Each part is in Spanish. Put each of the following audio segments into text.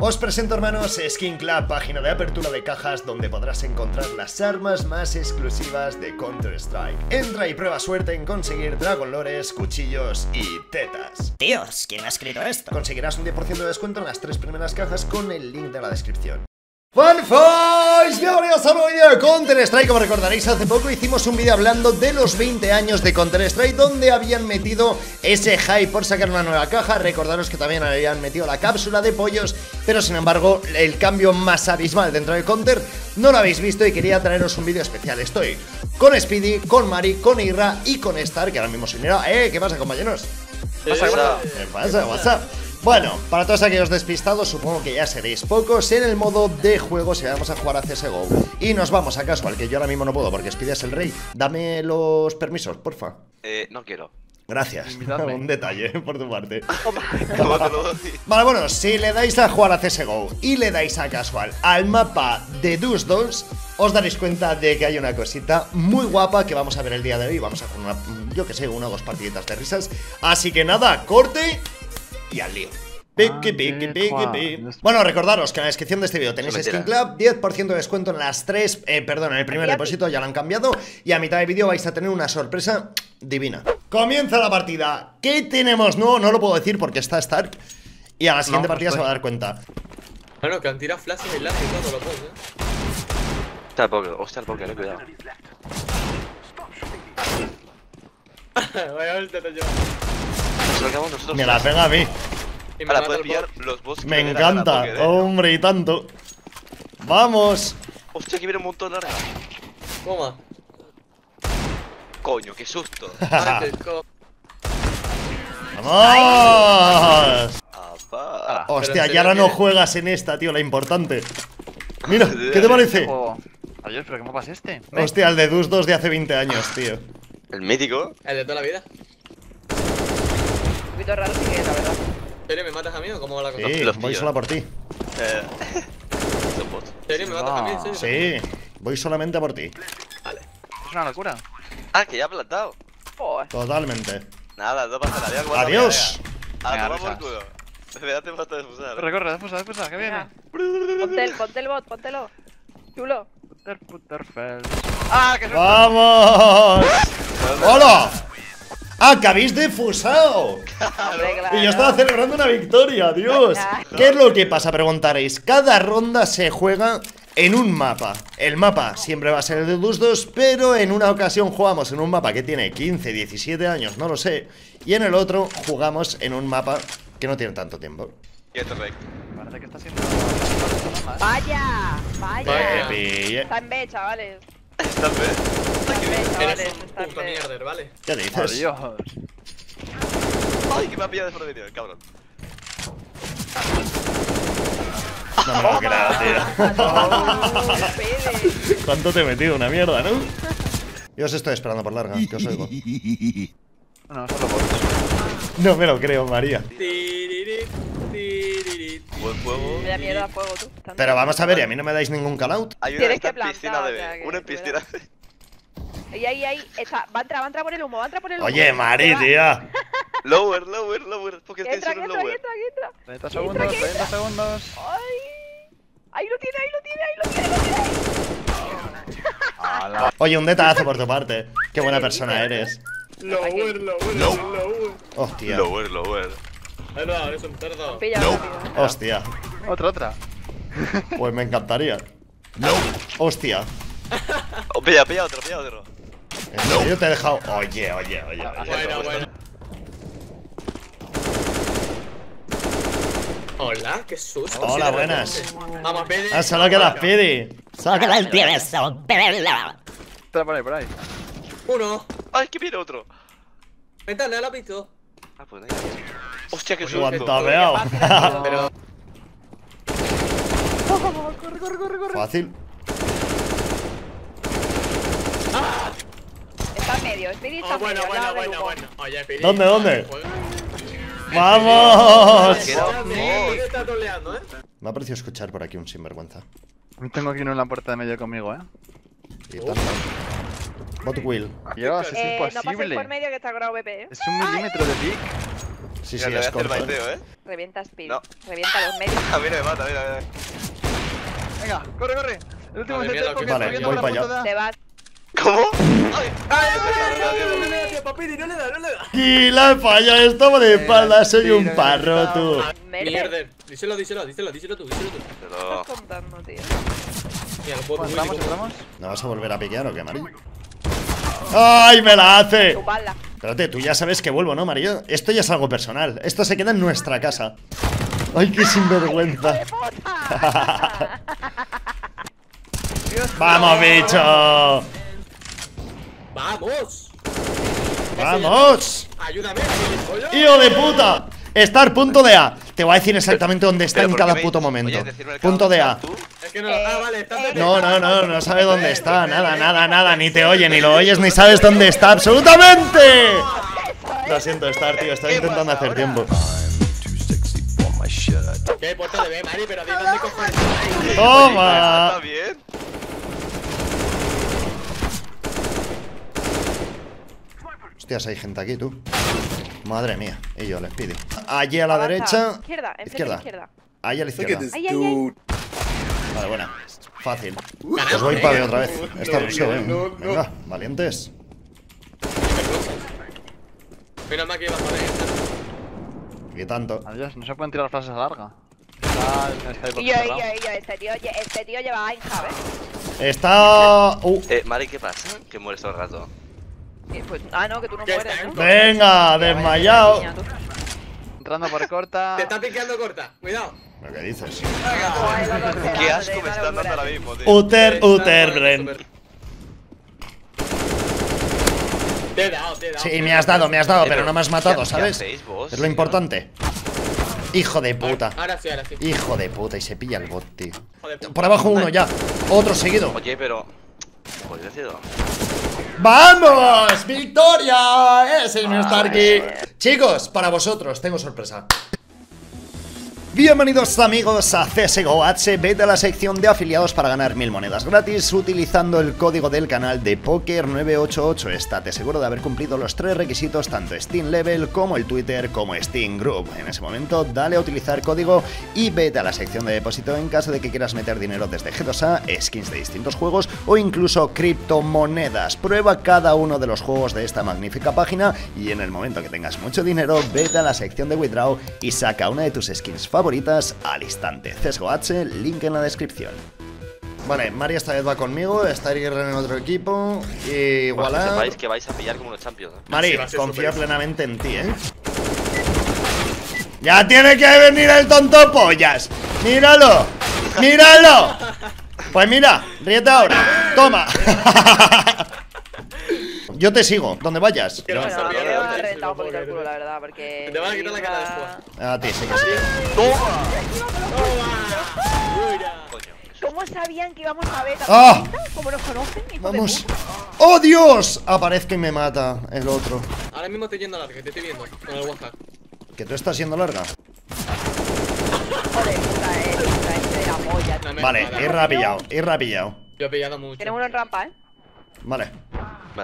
Os presento hermanos Skin Club, página de apertura de cajas donde podrás encontrar las armas más exclusivas de Counter Strike. Entra y prueba suerte en conseguir Dragon Lores, cuchillos y tetas. Tíos, ¿quién ha escrito esto? Conseguirás un 10% de descuento en las tres primeras cajas con el link de la descripción. ¡Fanfoys! Bienvenidos a un nuevo vídeo de Counter Strike Como recordaréis, hace poco hicimos un vídeo hablando de los 20 años de Counter Strike Donde habían metido ese hype por sacar una nueva caja Recordaros que también habían metido la cápsula de pollos Pero sin embargo, el cambio más abismal dentro de Counter No lo habéis visto y quería traeros un vídeo especial Estoy con Speedy, con Mari, con Irra y con Star Que ahora mismo se mira ¡Eh! ¿Qué pasa compañeros? ¿Qué pasa? ¿Qué pasa? WhatsApp bueno, para todos aquellos despistados, supongo que ya seréis pocos. En el modo de juego, si vamos a jugar a CSGO y nos vamos a casual, que yo ahora mismo no puedo porque Speedy es el rey, dame los permisos, porfa. Eh, no quiero. Gracias. Un detalle por tu parte. Vale, bueno, si le dais a jugar a CSGO y le dais a casual al mapa de Dus Dolls, os daréis cuenta de que hay una cosita muy guapa que vamos a ver el día de hoy. Vamos a hacer una, yo que sé, una o dos partiditas de risas. Así que nada, corte y al lío. Pi. Bueno, recordaros que en la descripción de este vídeo tenéis. Skin Club, 10% de descuento en las tres, eh, perdón, en el primer depósito ya lo han cambiado y a mitad de vídeo vais a tener una sorpresa divina. Comienza la partida. ¿Qué tenemos nuevo? No lo puedo decir porque está Stark y a la siguiente No, partida se estoy. va a dar cuenta. Bueno, que han tirado flashes y láser y todo lo puedo, eh. Está el poker, hostia el poker, eh, cuidado. Vaya, te llevo. Nos nosotros. Me la pega a mí. Y me Ahora puedes pillar los que Me la encanta. poker, eh. Hombre, y tanto. Vamos. Hostia, aquí viene un montón larga. Toma. Coño, qué susto. Vamos. Apa. Hostia, Pero y ahora se no que- juegas en esta, tío, la importante. Mira, ¿qué te parece? Oh, Adiós, pero ¿qué mapa es este? Hostia, el de Dus 2 de hace 20 años, tío. El mítico. El de toda la vida. Un poquito raro sí que es, la verdad. ¿Serio me matas a mí o cómo va la cosa? Sí, los voy pillo. sola por ti. Eh. ¿Serio me matas a mí? ¿En serio? Sí, voy solamente por ti. Vale. Es una locura. Ah, que ya ha plantado. Joder. Totalmente. Nada, no pasa nada. Adiós. A Venga, tomar por culo. Espérate, basta de fusar. Corre, corre, después, después, que viene. Venga. Ponte el, ponte el bot, póntelo. Chulo. Puter, Putterfeld. ¡Ah, que! ¡Vamos! ¡Hola! ¡Ah, que habéis defusado! Y yo estaba celebrando una victoria, Dios. ¿Qué es lo que pasa? Preguntaréis. Cada ronda se juega en un mapa. El mapa siempre va a ser el de Dus 2, pero en una ocasión jugamos en un mapa que tiene 15, 17 años, no lo sé. Y en el otro jugamos en un mapa que no tiene tanto tiempo. Parece que está siendo. Vaya, Vaya. Está en B, chavales. Está en B. Eres un puto mierder, ¿vale? ¿Qué dices? Adiós. Ay, que me ha pillado de el cabrón. No me lo creo, tío. ¿Cuánto te he metido? Una mierda, ¿no? Yo os estoy esperando por larga, que os oigo. No, solo por. No me lo creo, María. Buen juego. Me da miedo a fuego, tú. Pero vamos a ver, ¿y a mí no me dais ningún call out? Hay una en piscina plantar, de Una en piscina cuidado. Ahí, ahí, ahí. Está. Va a entrar, va a entrar por el humo, va a entrar por el humo. Oye, Mari, tía. Lower, lower, lower. Porque Que Entra, estoy entra, en que lower. entra, entra. 30 segundos, 30 segundos. Ay. Ahí lo tiene, ahí lo tiene, ahí lo tiene, ahí lo tiene. Oye, un detallazo por tu parte. Qué buena persona eres. Lower, lower, lower. Hostia. Lower, lower. Ay, no, eres un cerdo. Rápido. Hostia. Otra, otra. Pues me encantaría. Hostia. Oh, pilla, pilla otro, pilla otro. ¿En serio te he dejado? Oye, oye, oye. oye. Bueno, bueno. Hola, qué susto. Hola, buenas. Vamos, Pede. Ah, solo queda Speedy. Solo que lo empiezo, pero... Está por ahí, por ahí. Uno. Ay, que viene otro. Ventana, ¿lo has visto? Ah, pues nada. Hostia, qué susto. Guantameado. Pero. Fácil. Está en medio, Spirit está en bueno, medio. al bueno, bueno, humo. bueno. Oye, Piri. ¿Dónde, dónde? ¡Vamos! Está ¿eh? Me ha parecido escuchar por aquí un sinvergüenza. Tengo aquí uno en la puerta de medio conmigo, eh. Y tanto. Bot Will. Dios, es Eh, no imposible. por medio que está grabado BP, eh. Es un milímetro de pick. Sí, Mira, sí, voy es corto. baiteo, ¿eh? Revienta Speed. No. Revienta los medios. A mí no me mata, mira, mira. Venga, corre, corre. El último mía, de lo que Vale, voy para la allá. Te vas. ¿Cómo? ¡Ay! ¡Ay, no le da! ¡No le da, no le da! Y la falla, estaba de espalda, soy un parro, tú. Mierder. Díselo, díselo, díselo, díselo tú, díselo tú. ¿Qué estás contando, tío? Mira, lo puedo Bueno, subir ¿Entramos, entramos? ¿No vas a volver a piquear o qué, Mario? ¡Ay, me la hace! Espérate, tú ya sabes que vuelvo, ¿no, Mario? Esto ya es algo personal. Esto se queda en nuestra casa. ¡Ay, qué sinvergüenza! ¡Vamos, bicho! ¡Vamos! ¡Vamos! ¡Ayúdame! ¡Hijo de puta! Estar punto de A. Te voy a decir exactamente dónde está en ¿por cada puto momento. Punto de A. ¿tú? Es que no lo... Ah, vale, está No, no, no, no sabe dónde está. Nada, nada, nada. Ni te oye, ni lo oyes, ni sabes dónde está. ¡Absolutamente! Lo siento, Star, tío. Estaba intentando hacer tiempo. ¿Qué puerta de B, Mari? Pero di dónde cojones. ¡Toma! ¿Está bien? Hostias, hay gente aquí, tú. Madre mía. Y yo les pido. Allí a la Avanza. derecha. Izquierda, Izquierda. izquierda. Ahí a la izquierda. Ay, ay, ay. Vale, buena. Fácil. Pues voy eh. para otra vez. No, ruseo, eh. Venga, valientes. Que a. Y tanto. Adiós, no se pueden tirar frases a larga. Está yo, yo, yo, este tío, este tío lleva Ain, ¿sabes? Está. Uh, Eh, Mari, ¿qué pasa? Que mueres todo el rato. Y pues, ah, no, que tú no ¿Qué mueres, está venga, desmayado. Entrando por corta. Te está piqueando corta. Cuidado. ¿Lo que dices? Joder, Qué asco me una están dando ahora tío. mismo, tío. Uter, Está Uter, Bren. Te he dado, te he dado. Sí, me has dado, me has dado, Eh, pero no me has matado, ¿qué- ¿sabes? Es lo importante. Hijo de puta. Ahora sí, ahora sí. Hijo de puta, y se pilla el bot, tío. Por abajo uno ya. Otro seguido. Oye, pero... Pues decido. ¡Vamos! ¡Victoria! ¡Eh, señor Starkey! Chicos, para vosotros, tengo sorpresa. Bienvenidos amigos a CSGO H, vete a la sección de afiliados para ganar mil monedas gratis utilizando el código del canal de Poker988. Estate seguro de haber cumplido los tres requisitos tanto Steam Level como el Twitter como Steam Group. En ese momento dale a utilizar código y vete a la sección de depósito en caso de que quieras meter dinero desde G2A, skins de distintos juegos o incluso criptomonedas. Prueba cada uno de los juegos de esta magnífica página y en el momento que tengas mucho dinero vete a la sección de withdraw y saca una de tus skins al instante. CSGO H, link en la descripción. Vale, María esta vez va conmigo, está Aguirre en otro equipo y Bueno, que voilà. sepáis que vais a pillar como unos champions. ¿eh? Mari, Sí, confío plenamente en ti, ¿eh? ¡Ya tiene que venir el tonto pollas! ¡Míralo! ¡Míralo! Pues mira, ríete ahora. Toma. Yo te sigo, donde vayas. No Bueno, me ¿no? Sí, reventar lo un poquito el culo, la verdad, porque... Te van a quitar la cara después. A ti sí que sí. Mira. Coño. ¿Cómo sabían que íbamos a ver ¡Ah! ¿Cómo nos conocen? Vamos. ¡Oh, Dios! Aparezca y me mata el otro. Ahora mismo estoy yendo larga, te estoy viendo con el WhatsApp. Que tú estás siendo larga. Joder, puta, eh, puta, este de la polla. Me Vale, ir rapillado, ir rapillado. Yo he pillado mucho. Tenemos en rampa, ¿eh? Vale.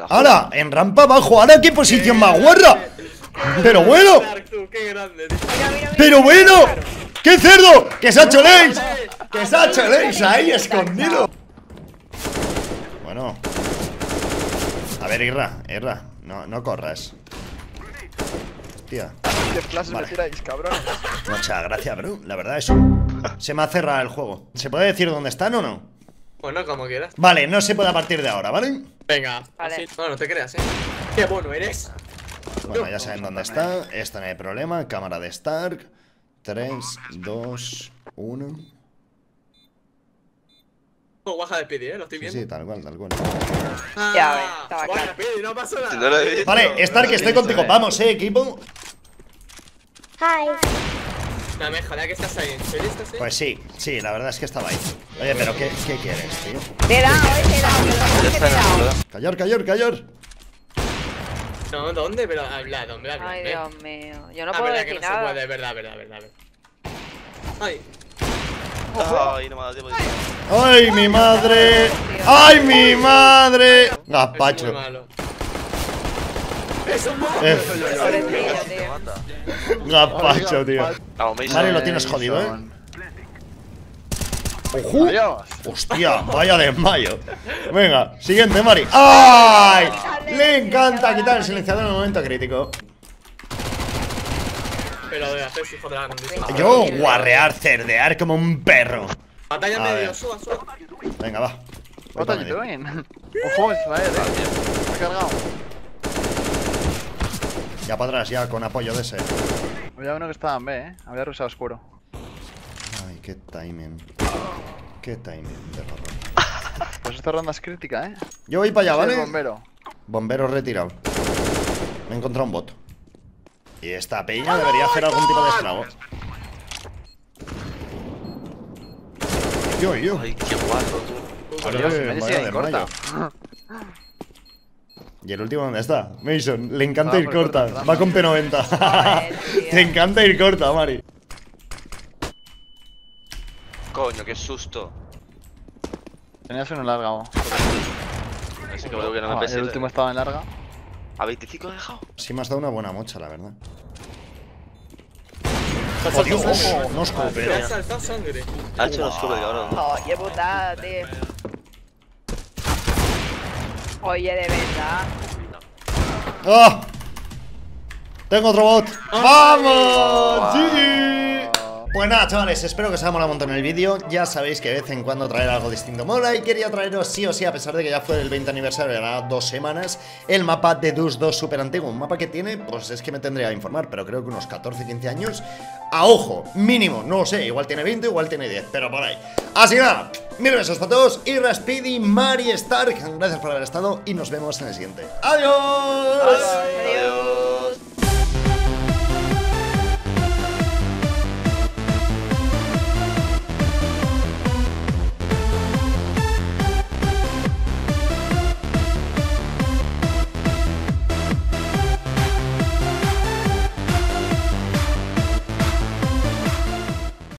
¡Hala! En rampa abajo. ¡Ahora qué posición más guarra! Pero bueno. ¡Pero bueno! ¡Qué cerdo! ¡Que se ha hecho Leis! ¡Que se ha hecho Leis ahí escondido! Bueno. A ver, Irra, Irra. No, no corras. Hostia. ¿Qué flashes Vale. me tiráis, cabrones? Muchas gracias, bro. La verdad es un... Se me ha cerrado el juego. ¿Se puede decir dónde están o no? Bueno, como quieras. Vale, no se puede a partir de ahora, ¿vale? Venga, Vale. así. No, no te creas, eh. Qué bueno eres. Bueno, ya saben dónde está. Esto no hay problema. Cámara de Stark. 3, 2, 1. Oh, baja de Speedy, eh. Lo estoy Sí, viendo. sí, tal cual, tal cual. Ah, Ya ves, estaba bueno, claro. Speedy, no pasó nada. No. Vale, Stark, estoy contigo. Vamos, eh, equipo. No me jodas que estás ahí. ¿En serio estás ahí? Pues sí, sí, la verdad es que estaba ahí. Oye, pero ¿qué, qué quieres, tío? Te he dado, eh, te he dado. que que te he dado. Callar, callar, callar. No, ¿dónde? Pero habla, ¿dónde habla? Ay, eh? Dios mío. Yo no Ah, puedo verdad que decir no se puede, verdad, verdad, verdad. verdad. Ay, Ay, no me ha dado tiempo. ¡Ay, mi madre! ¡Ay, mi madre! es muy Gapacho. Eh, tío. Gapacho, tío. Mario, lo tienes jodido, ¿eh? ¡Ojo! ¡Hostia! Vaya desmayo. Venga, siguiente, Mari. ¡Ay! Le encanta quitar el silenciador en el momento crítico. Pero de hacer hijo de la grandísima. Yo guarrear, cerdear como un perro. Batalla medio, suba, suba. Venga, va. Ojo, Israel, eh. Me ha cargado. Ya para atrás, ya con apoyo de ese. Había uno que estaba en B, eh. Había rusado oscuro. Ay, qué timing. Qué timing de horror. Pues esta ronda es crítica, eh. Yo voy para allá, ¿vale? bombero. Bombero retirado. Me he encontrado un bot. Y esta peña debería hacer algún tipo de estrago. Yo, yo. Ay, qué guapo, tú. Adiós, me corta. ¿Y el último dónde está? Mason, le encanta Va ir corta. corta, Va con P90. Joder. Te encanta ir corta, Mari. Coño, qué susto. Tenías uno larga, vos. Así que que no me Ah, pese. el último estaba en larga. ¿A 25 he dejado? Sí me has dado una buena mocha, la verdad. ¡Oh, Dios! No sangre. Ha hecho los culos, cabrón. Oh, qué putada, tío. Oye, de verdad. ¡Ah! Tengo otro bot. ¡Vamos! ¡GG! Pues nada, chavales, espero que os haya molado un montón el vídeo. Ya sabéis que de vez en cuando traer algo distinto mola. Y quería traeros sí o sí, a pesar de que ya fue el 20 aniversario, era dos semanas, el mapa de Dus 2 super antiguo. Un mapa que tiene, pues es que me tendría que informar, pero creo que unos 14, 15 años. A ojo, mínimo, no lo sé. Igual tiene 20, igual tiene 10, pero por ahí. Así que nada, mil besos para todos. Y Speedy, Mari Stark, gracias por haber estado y nos vemos en el siguiente. ¡Adiós! Adiós.